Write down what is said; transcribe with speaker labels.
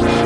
Speaker 1: Bye.